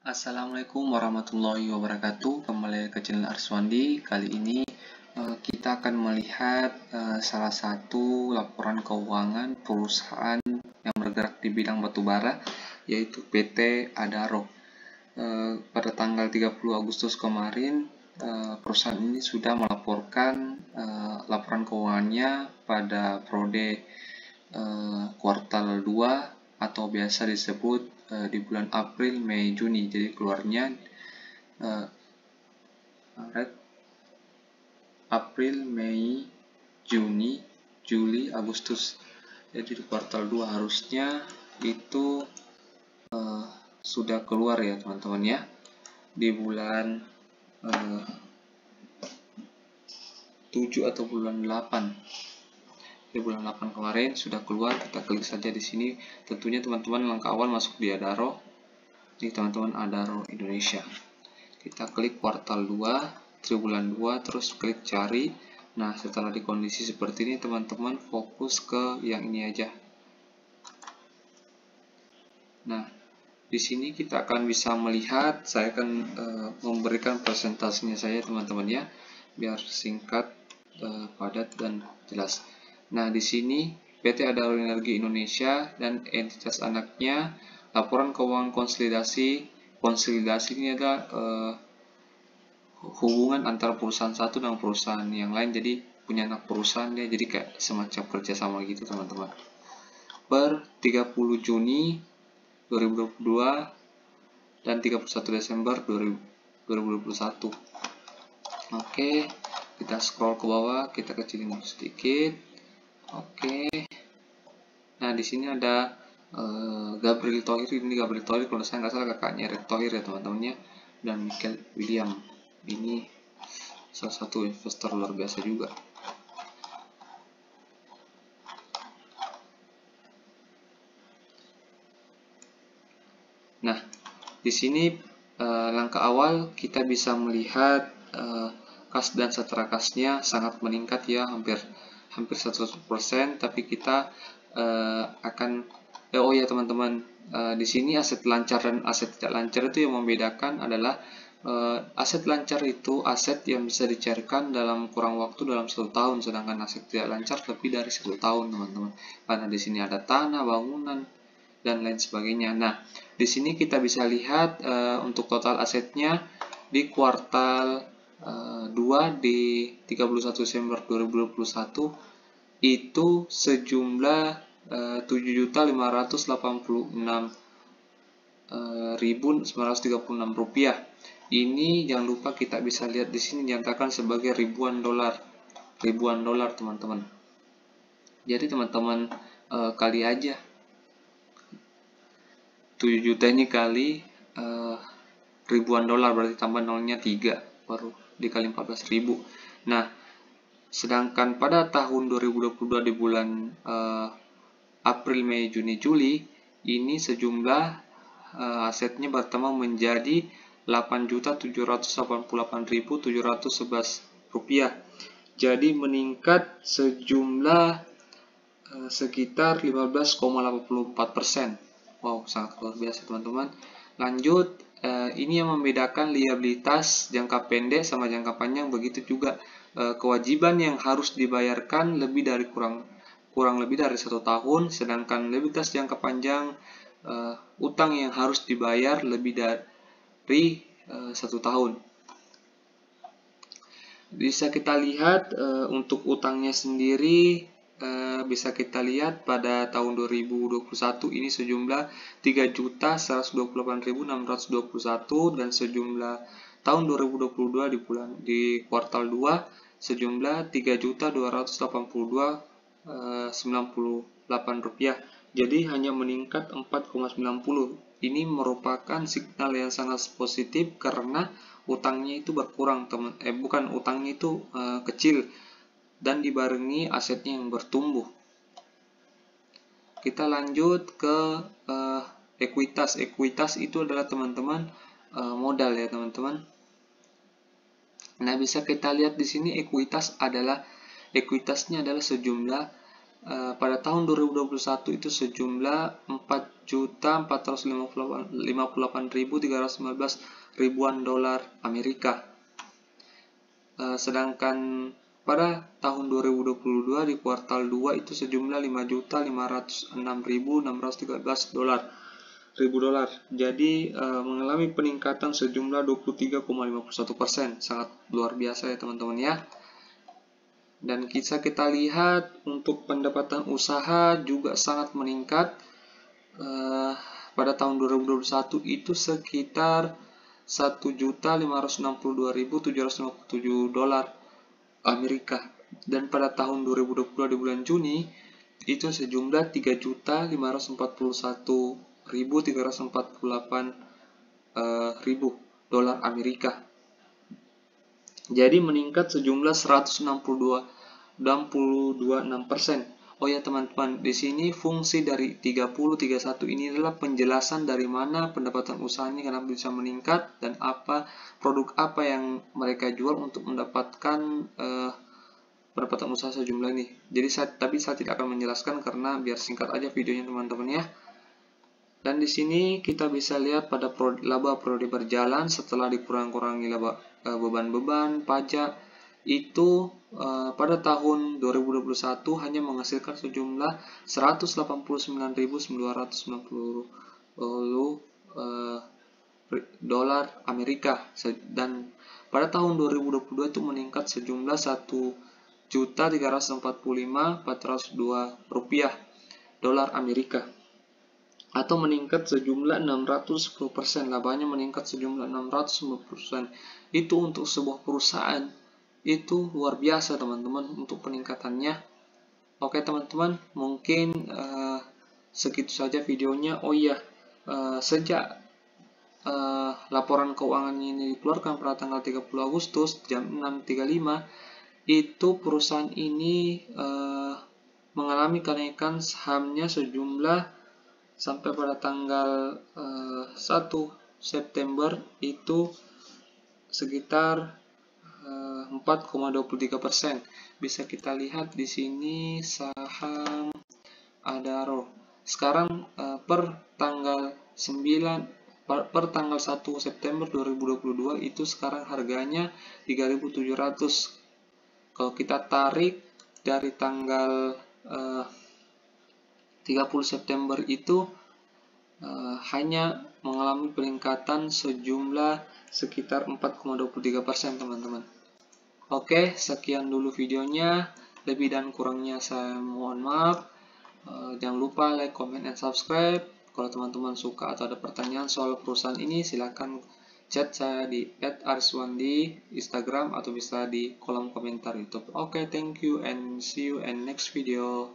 Assalamualaikum warahmatullahi wabarakatuh. Kembali ke channel Arswandi. Kali ini uh, kita akan melihat uh, salah satu laporan keuangan perusahaan yang bergerak di bidang batubara yaitu PT Adaro. Uh, pada tanggal 30 Agustus kemarin perusahaan ini sudah melaporkan laporan keuangannya pada prode kuartal 2 atau biasa disebut uh, di bulan April, Mei, Juni. Jadi keluarnya uh, Maret, April, Mei, Juni, Juli, Agustus. Jadi di kuartal 2 harusnya itu uh, sudah keluar ya teman-teman ya. Di bulan uh, 7 atau bulan 8 di bulan 8 kemarin sudah keluar kita klik saja di sini. Tentunya teman-teman langkah awal masuk di Adaro. Ini teman-teman Adaro Indonesia. Kita klik kuartal 2 tribulan 2 terus klik cari. Nah setelah di kondisi seperti ini teman-teman fokus ke yang ini aja. Nah di sini kita akan bisa melihat saya akan e, memberikan presentasinya saya teman-teman ya biar singkat e, padat dan jelas Nah, di sini PT Adaro Energi Indonesia dan entitas anaknya laporan keuangan konsolidasi. Konsolidasi ini adalah uh, hubungan antara perusahaan satu dan perusahaan yang lain. Jadi punya anak perusahaan dia jadi kayak semacam kerjasama gitu teman-teman. Per 30 Juni 2022 dan 31 Desember 2021. Oke, kita scroll ke bawah, kita kecilin sedikit. Oke. Nah, di sini ada uh, Gabriel Thohir. Ini Gabriel Thohir, kalau saya nggak salah kakaknya Red Thohir ya teman-temannya. Dan Michael William. Ini salah satu investor luar biasa juga. Nah, di sini uh, langkah awal kita bisa melihat uh, kas dan setelah kasnya sangat meningkat ya, hampir hampir 100% tapi kita uh, akan eh, oh ya teman-teman uh, di sini aset lancar dan aset tidak lancar itu yang membedakan adalah uh, aset lancar itu aset yang bisa dicairkan dalam kurang waktu dalam satu tahun sedangkan aset tidak lancar lebih dari satu tahun teman-teman. Karena di sini ada tanah bangunan dan lain sebagainya. Nah di sini kita bisa lihat uh, untuk total asetnya di kuartal 2 eh, di 31 Desember 2021 itu sejumlah uh, 7.586.936 rupiah. Ini jangan lupa kita bisa lihat di sini dinyatakan sebagai ribuan dolar, ribuan dolar teman-teman. Jadi teman-teman kali aja 7 juta ini kali ribuan dolar berarti tambah nolnya 3 baru dikali 14.000. Nah, sedangkan pada tahun 2022 di bulan uh, April, Mei, Juni, Juli ini sejumlah uh, asetnya bertambah menjadi 8.788.711 rupiah. Jadi meningkat sejumlah uh, sekitar 15,84 persen. Wow, sangat luar biasa teman-teman. Lanjut, uh, ini yang membedakan liabilitas jangka pendek sama jangka panjang begitu juga uh, kewajiban yang harus dibayarkan lebih dari kurang kurang lebih dari satu tahun sedangkan liabilitas jangka panjang uh, utang yang harus dibayar lebih dari satu tahun. Bisa kita lihat untuk utangnya sendiri Eh, bisa kita lihat pada tahun 2021 ini sejumlah 3.128.621 dan sejumlah tahun 2022 di bulan di kuartal 2 sejumlah 3.282.98 eh, rupiah. Jadi hanya meningkat 4,90. Ini merupakan signal yang sangat positif karena utangnya itu berkurang teman eh bukan utangnya itu uh, kecil dan dibarengi asetnya yang bertumbuh. Kita lanjut ke uh, ekuitas. Ekuitas itu adalah teman-teman uh, modal ya teman-teman. Nah bisa kita lihat di sini ekuitas adalah ekuitasnya adalah sejumlah uh, pada tahun 2021 itu sejumlah 4.458.319 ribuan dolar Amerika. Uh, sedangkan pada tahun 2022 di kuartal 2 itu sejumlah 5.506.613 dolar ribu dolar. Jadi uh, mengalami peningkatan sejumlah 23,51 persen, sangat luar biasa ya teman-teman ya. Dan bisa kita lihat untuk pendapatan usaha juga sangat meningkat. Uh, pada tahun 2021 itu sekitar 1.562.757 dolar Amerika. Dan pada tahun 2022 di bulan Juni itu sejumlah 3.541 1.348 uh, ribu dolar Amerika. Jadi meningkat sejumlah 162 persen. Oh ya teman-teman, di sini fungsi dari 3031 ini adalah penjelasan dari mana pendapatan usaha ini kenapa bisa meningkat dan apa produk apa yang mereka jual untuk mendapatkan uh, pendapatan usaha sejumlah ini. Jadi saya, tapi saya tidak akan menjelaskan karena biar singkat aja videonya teman-teman ya. Dan di sini kita bisa lihat pada laba periode berjalan setelah dikurang-kurangi laba eh, beban-beban pajak itu uh, pada tahun 2021 hanya menghasilkan sejumlah 189.990 uh, dolar Amerika. Dan pada tahun 2022 itu meningkat sejumlah 1.345.402 rupiah dolar Amerika. Atau meningkat sejumlah 610%, labanya meningkat sejumlah 610%. Itu untuk sebuah perusahaan itu luar biasa teman-teman untuk peningkatannya. Oke teman-teman, mungkin uh, segitu saja videonya. Oh iya, uh, sejak uh, laporan keuangan ini dikeluarkan pada tanggal 30 Agustus jam 6.35 itu perusahaan ini uh, mengalami kenaikan sahamnya sejumlah sampai pada tanggal uh, eh, 1 September itu sekitar 4,23 persen. Bisa kita lihat di sini saham Adaro. Sekarang uh, per tanggal 9 per, per tanggal 1 September 2022 itu sekarang harganya 3.700. Kalau kita tarik dari tanggal uh, 30 September itu uh, hanya mengalami peningkatan sejumlah sekitar 4,23% teman-teman. Oke, sekian dulu videonya. Lebih dan kurangnya saya mohon maaf. Uh, jangan lupa like, comment, dan subscribe. Kalau teman-teman suka atau ada pertanyaan soal perusahaan ini, silahkan chat saya di @arswandi Instagram atau bisa di kolom komentar YouTube. Oke, okay, thank you and see you in next video.